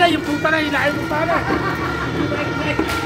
na, yung puta na, hinain mo pa na.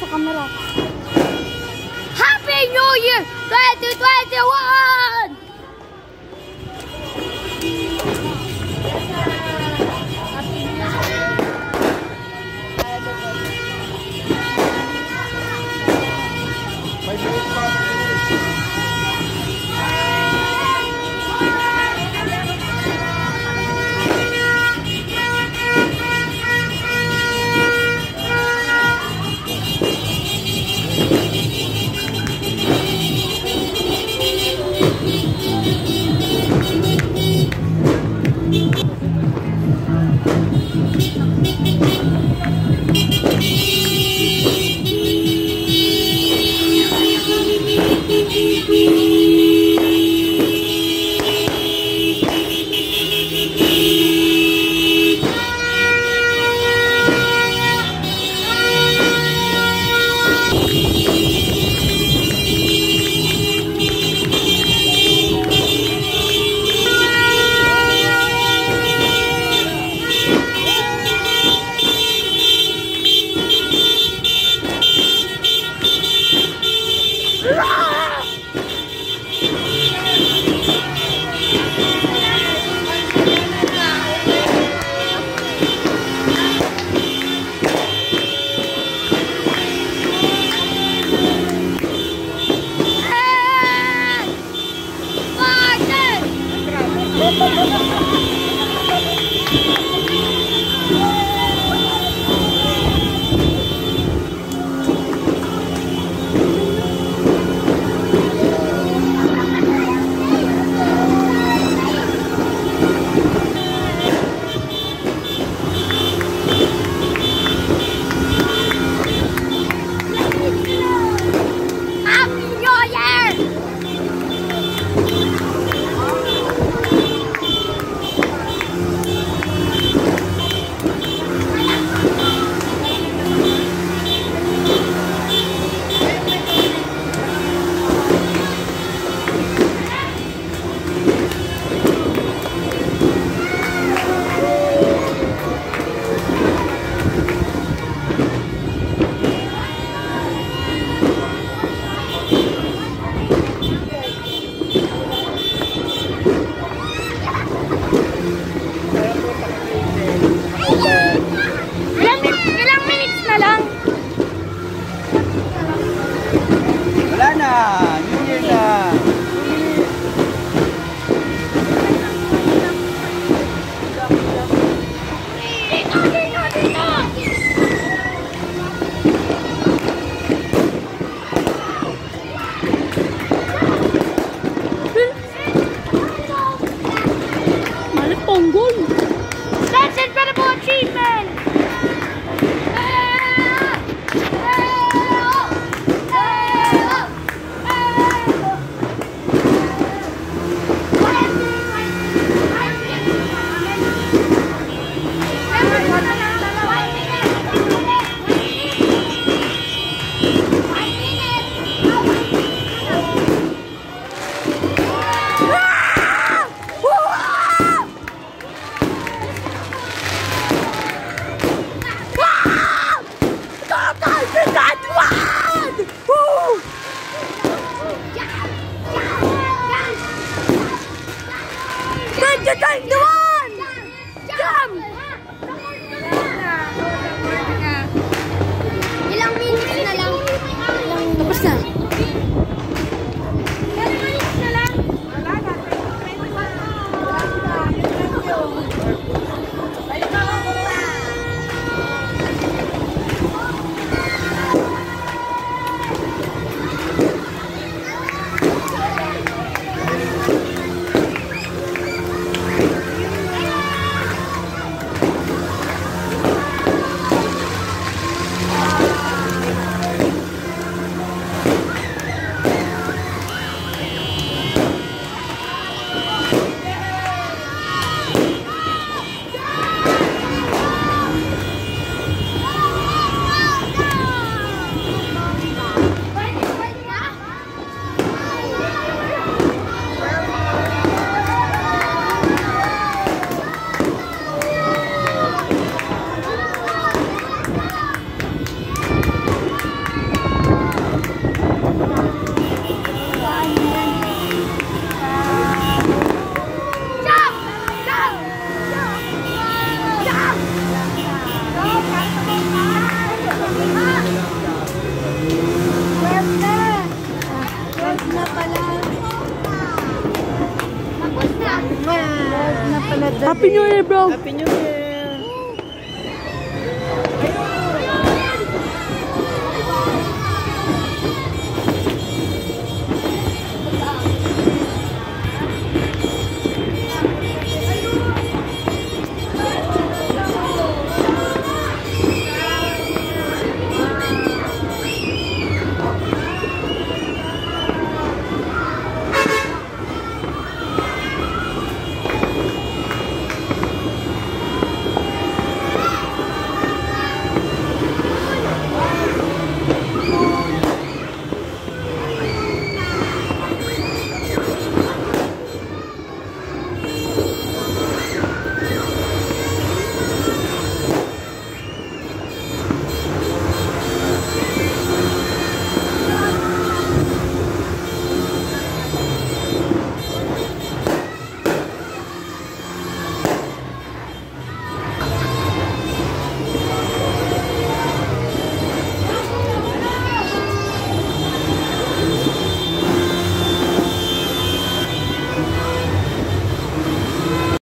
sa camera. Happy New Year 2021! Thank you. Yeah. Happy New Year, bro. Happy New Year!